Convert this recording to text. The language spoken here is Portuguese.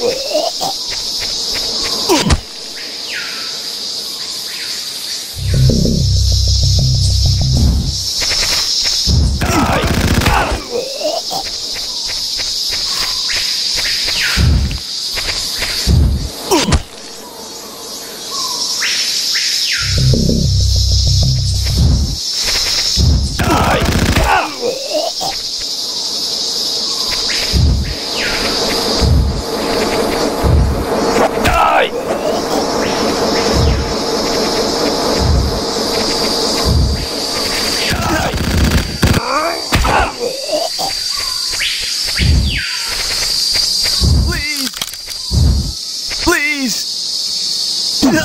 Ué.